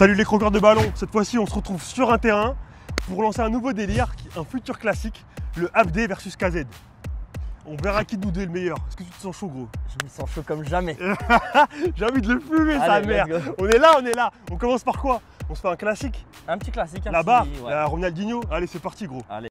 Salut les croqueurs de ballon, cette fois-ci on se retrouve sur un terrain pour lancer un nouveau délire, un futur classique, le Abd versus KZ. On verra qui de nous deux est le meilleur. Est-ce que tu te sens chaud gros? Je me sens chaud comme jamais. J'ai envie de le fumer sa mère. On est là, on est là On commence par quoi? On se fait un classique? Un petit classique. un Là-bas, petit- ouais. la Ronaldinho. Allez c'est parti gros Allez.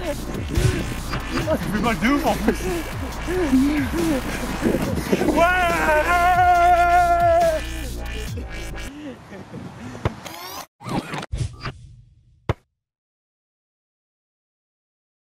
must be my doom Wow!